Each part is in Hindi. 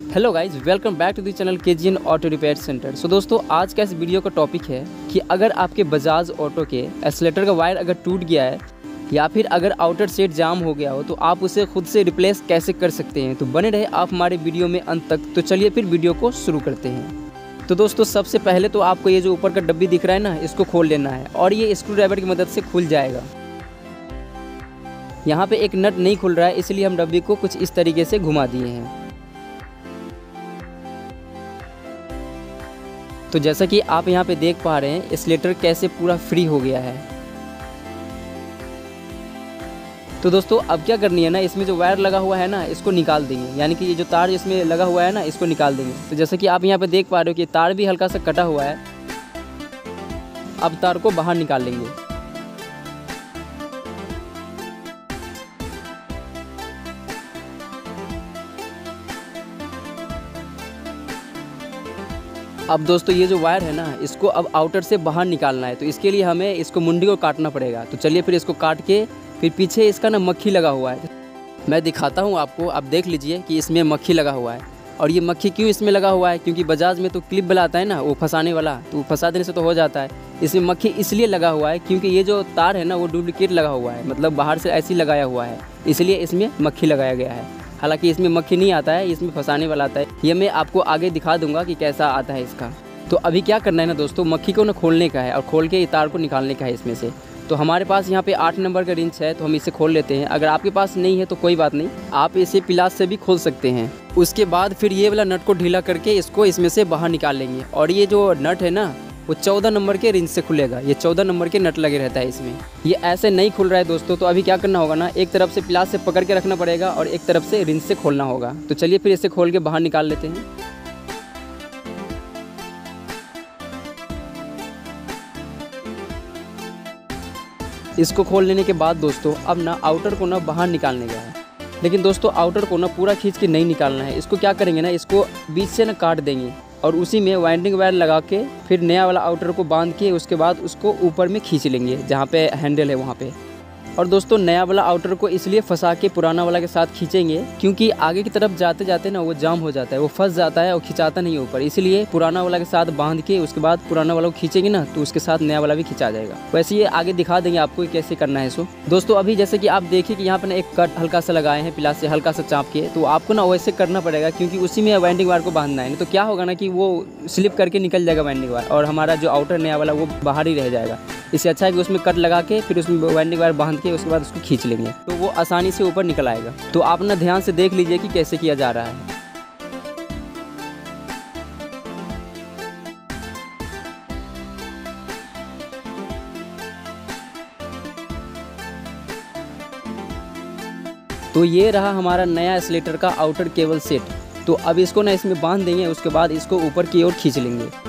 Hello guys welcome back to the channel K G N auto repair centre so दोस्तों, आज का इस वीडियो का टॉपिक है कि अगर आपके बजाज ऑटो के एसलेटर का वायर अगर टूट गया है, या फिर अगर आउटर सेट जाम हो गया हो तो आप उसे खुद से रिप्लेस कैसे कर सकते हैं? तो बने रहे आप हमारे वीडियो में अंत तक। तो चलिए फिर वीडियो को शुरू करते हैं। तो दोस्तों, सबसे पहले तो आपको ये जो ऊपर का डब्बी दिख रहा है ना, इसको खोल लेना है और ये स्क्रू ड्राइवर की मदद से खुल जाएगा। यहाँ पे एक नट नहीं खुल रहा है, इसलिए हम डब्बी को कुछ इस तरीके से घुमा दिए हैं। तो जैसा कि आप यहाँ पे देख पा रहे हैं स्लेटर कैसे पूरा फ्री हो गया है। तो दोस्तों, अब क्या करनी है ना, इसमें जो वायर लगा हुआ है ना, इसको निकाल देंगे। यानी कि ये जो तार इसमें लगा हुआ है ना, इसको निकाल देंगे। तो जैसा कि आप यहाँ पे देख पा रहे हो कि तार भी हल्का सा कटा हुआ है। अब तार को बाहर निकाल लेंगे। अब दोस्तों, ये जो वायर है ना, इसको अब आउटर से बाहर निकालना है तो इसके लिए हमें इसको मुंडी को काटना पड़ेगा। तो चलिए फिर इसको काट के, फिर पीछे इसका ना मक्खी लगा हुआ है। मैं दिखाता हूँ आपको, आप देख लीजिए कि इसमें मक्खी लगा हुआ है। और ये मक्खी क्यों इसमें लगा हुआ है? क्योंकि बजाज में तो क्लिप वाला आता है ना, वो फंसाने वाला तो फंसा देने से तो हो जाता है। इसमें मक्खी इसलिए लगा हुआ है क्योंकि ये जो तार है ना, वो डुप्लीकेट लगा हुआ है मतलब बाहर से ऐसे लगाया हुआ है। इसलिए इसमें मक्खी लगाया गया है। हालाँकि इसमें मक्खी नहीं आता है, इसमें फंसाने वाला आता है। ये मैं आपको आगे दिखा दूँगा कि कैसा आता है इसका। तो अभी क्या करना है ना दोस्तों, मक्खी को ना खोलने का है और खोल के तार को निकालने का है इसमें से। तो हमारे पास यहाँ पे आठ नंबर का रिंच है तो हम इसे खोल लेते हैं। अगर आपके पास नहीं है तो कोई बात नहीं, आप इसे पिलास से भी खोल सकते हैं। उसके बाद फिर ये वाला नट को ढीला करके इसको इसमें से बाहर निकाल लेंगे। और ये जो नट है ना वो चौदह नंबर के रिंच से खुलेगा। ये चौदह नंबर के नट लगे रहता है इसमें। ये ऐसे नहीं खुल रहा है दोस्तों तो अभी क्या करना होगा ना, एक तरफ़ से प्लास से पकड़ के रखना पड़ेगा और एक तरफ़ से रिंच से खोलना होगा। तो चलिए फिर इसे खोल के बाहर निकाल लेते हैं। इसको खोल लेने के बाद दोस्तों, अब ना आउटर को ना बाहर निकालने का है। लेकिन दोस्तों आउटर को ना पूरा खींच के नहीं निकालना है। इसको क्या करेंगे ना, इसको बीच से ना काट देंगे। और उसी में वाइंडिंग वायर लगा के फिर नया वाला आउटर को बाँध के उसके बाद उसको ऊपर में खींच लेंगे, जहाँ पे हैंडल है वहाँ पे। और दोस्तों, नया वाला आउटर को इसलिए फंसा के पुराना वाला के साथ खींचेंगे क्योंकि आगे की तरफ़ जाते जाते ना वो जाम हो जाता है, वो फंस जाता है और खिंचाता नहीं ऊपर। इसलिए पुराना वाला के साथ बाँध के उसके बाद पुराना वाला को खींचेंगे ना तो उसके साथ नया वाला भी खिंचा जाएगा। वैसे ये आगे दिखा देंगे आपको कैसे करना है इसको। दोस्तों, अभी जैसे कि आप देखिए कि यहाँ पर एक कट हल्का सा लगाए हैं, पिलास से हल्का सा चाप के तो आपको ना वैसे करना पड़ेगा क्योंकि उसी में वाइंडिंग वायर को बांधना है। तो क्या होगा ना कि वो स्लिप करके निकल जाएगा वाइंडिंग वायर और हमारा जो आउटर नया वाला वो बाहर ही रह जाएगा। इससे अच्छा है कि उसमें कट लगा के, फिर उसमें वाइंडिंग वायर बाँध के, उसके बाद उसको खींच लेंगे। तो वो आसानी से ऊपर निकल आएगा। तो आप ना ध्यान से देख लीजिए कि कैसे किया जा रहा है। तो ये रहा हमारा नया स्लेटर का आउटर केबल सेट तो अब इसको ना इसमें बाँध देंगे, उसके बाद इसको ऊपर की ओर खींच लेंगे।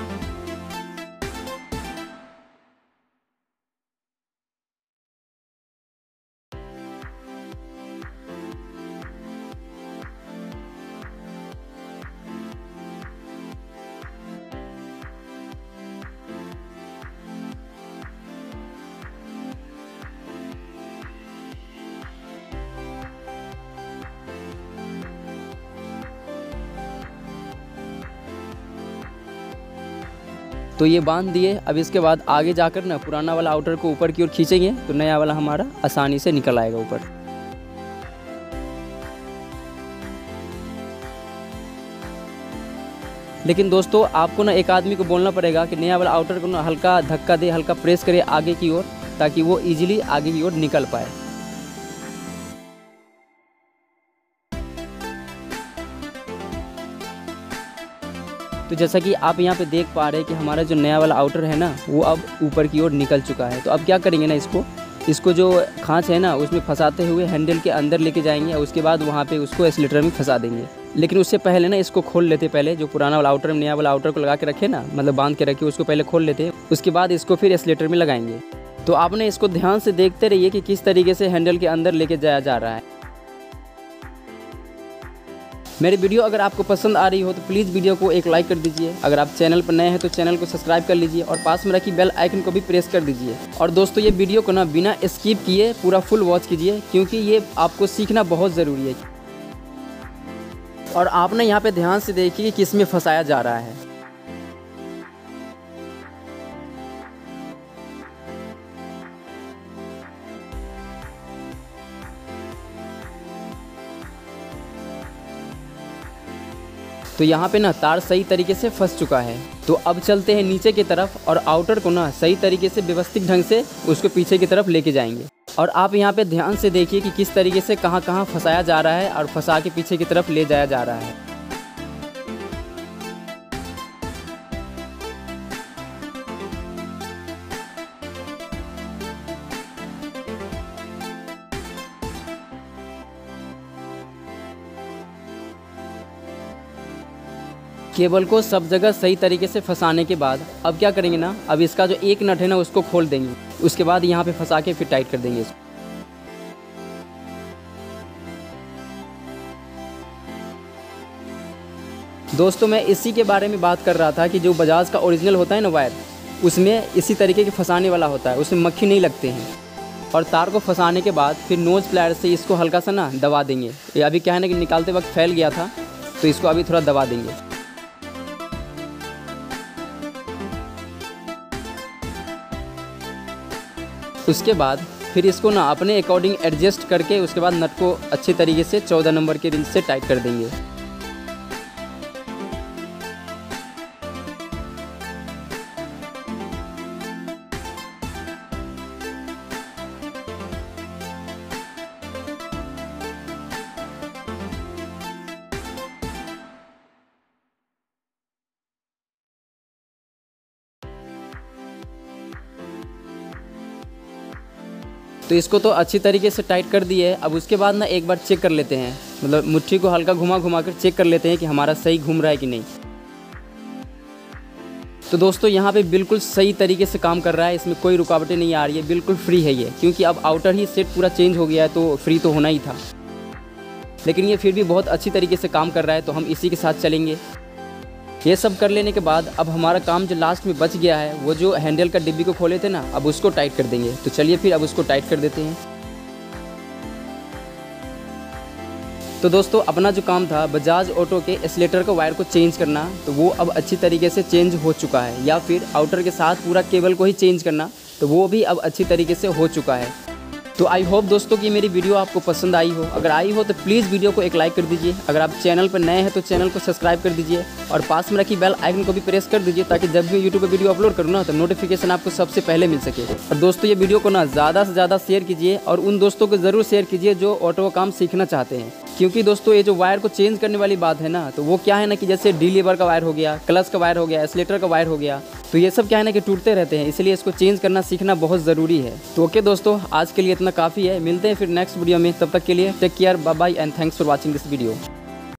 तो ये बाँध दिए। अब इसके बाद आगे जाकर ना पुराना वाला आउटर को ऊपर की ओर खींचेंगे तो नया वाला हमारा आसानी से निकल आएगा ऊपर। लेकिन दोस्तों, आपको ना एक आदमी को बोलना पड़ेगा कि नया वाला आउटर को ना हल्का धक्का दे, हल्का प्रेस करे आगे की ओर, ताकि वो इजीली आगे की ओर निकल पाए। तो जैसा कि आप यहाँ पे देख पा रहे हैं कि हमारा जो नया वाला आउटर है ना, वो अब ऊपर की ओर निकल चुका है। तो अब क्या करेंगे ना इसको? इसको जो खाँच है ना, उसमें फंसाते हुए हैंडल के अंदर लेके जाएँगे और उसके बाद वहाँ पे उसको एसलेटर में फंसा देंगे। लेकिन उससे पहले ना इसको खोल लेते पहले, जो पुराना वाला आउटर नया वाला आउटर को लगा के रखे ना मतलब बाँध के रखे, उसको पहले खोल लेते। उसके बाद इसको फिर एसलेटर में लगाएँगे। तो आपने इसको ध्यान से देखते रहिए कि किस तरीके से हैंडल के अंदर लेके जाया जा रहा है। मेरी वीडियो अगर आपको पसंद आ रही हो तो प्लीज़ वीडियो को एक लाइक कर दीजिए। अगर आप चैनल पर नए हैं तो चैनल को सब्सक्राइब कर लीजिए और पास में रखी बेल आइकन को भी प्रेस कर दीजिए। और दोस्तों, ये वीडियो को ना बिना स्किप किए पूरा फुल वॉच कीजिए, क्योंकि ये आपको सीखना बहुत ज़रूरी है। और आपने यहाँ पर ध्यान से देखिए कि किसमें फंसाया जा रहा है। तो यहाँ पे ना तार सही तरीके से फंस चुका है। तो अब चलते हैं नीचे की तरफ़ और आउटर को ना सही तरीके से व्यवस्थित ढंग से उसको पीछे की तरफ़ लेके जाएँगे। और आप यहाँ पे ध्यान से देखिए कि किस तरीके से कहाँ कहाँ फंसाया जा रहा है और फंसा के पीछे की तरफ़ ले जाया जा रहा है। केबल को सब जगह सही तरीके से फंसाने के बाद अब क्या करेंगे ना? अब इसका जो एक नट है ना, उसको खोल देंगे। उसके बाद यहाँ पे फंसा के फिर टाइट कर देंगे इसको। दोस्तों, मैं इसी के बारे में बात कर रहा था कि जो बजाज का ओरिजिनल होता है ना वायर, उसमें इसी तरीके के फंसाने वाला होता है। उसमें मक्खी नहीं लगते हैं। और तार को फंसाने के बाद फिर नोज़ प्लायर से इसको हल्का सा ना दबा देंगे। ये अभी क्या है ना कि निकालते वक्त फैल गया था तो इसको अभी थोड़ा दबा देंगे। उसके बाद फिर इसको ना अपने अकॉर्डिंग एडजस्ट करके उसके बाद नट को अच्छे तरीके से चौदह नंबर के रिंच से टाइट कर देंगे। तो इसको तो अच्छी तरीके से टाइट कर दिए अब उसके बाद ना एक बार चेक कर लेते हैं। मतलब मुट्ठी को हल्का घुमा घुमा कर चेक कर लेते हैं कि हमारा सही घूम रहा है कि नहीं। तो दोस्तों, यहाँ पे बिल्कुल सही तरीके से काम कर रहा है। इसमें कोई रुकावटें नहीं आ रही है। बिल्कुल फ्री है ये। क्योंकि अब आउटर ही सेट पूरा चेंज हो गया है तो फ्री तो होना ही था। लेकिन ये फिर भी बहुत अच्छी तरीके से काम कर रहा है तो हम इसी के साथ चलेंगे। ये सब कर लेने के बाद अब हमारा काम जो लास्ट में बच गया है, वो जो हैंडल का डिब्बी को खोले थे ना, अब उसको टाइट कर देंगे। तो चलिए फिर अब उसको टाइट कर देते हैं। तो दोस्तों, अपना जो काम था बजाज ऑटो के एसलेटर का वायर को चेंज करना तो वो अब अच्छी तरीके से चेंज हो चुका है। या फिर आउटर के साथ पूरा केबल को ही चेंज करना तो वो भी अब अच्छी तरीके से हो चुका है। तो आई होप दोस्तों कि मेरी वीडियो आपको पसंद आई हो। अगर आई हो तो प्लीज़ वीडियो को एक लाइक कर दीजिए। अगर आप चैनल पर नए हैं तो चैनल को सब्सक्राइब कर दीजिए और पास में रखी बेल आइकन को भी प्रेस कर दीजिए ताकि जब भी यूट्यूब पर वीडियो अपलोड करूँ ना तो नोटिफिकेशन आपको सबसे पहले मिल सके। और दोस्तों, ये वीडियो को ना ज़्यादा से ज़्यादा शेयर कीजिए और उन दोस्तों को ज़रूर शेयर कीजिए जो ऑटो काम सीखना चाहते हैं। क्योंकि दोस्तों, ये जो वायर को चेंज करने वाली बात है ना तो वो क्या है ना कि जैसे डी लेबर का वायर हो गया क्लच का वायर हो गया एसलेटर का वायर हो गया तो ये सब क्या है ना कि टूटते रहते हैं, इसलिए इसको चेंज करना सीखना बहुत ज़रूरी है। तो ओके दोस्तों, आज के लिए इतना काफ़ी है, मिलते हैं फिर नेक्स्ट वीडियो में, तब तक के लिए take care bye and thanks for watching this video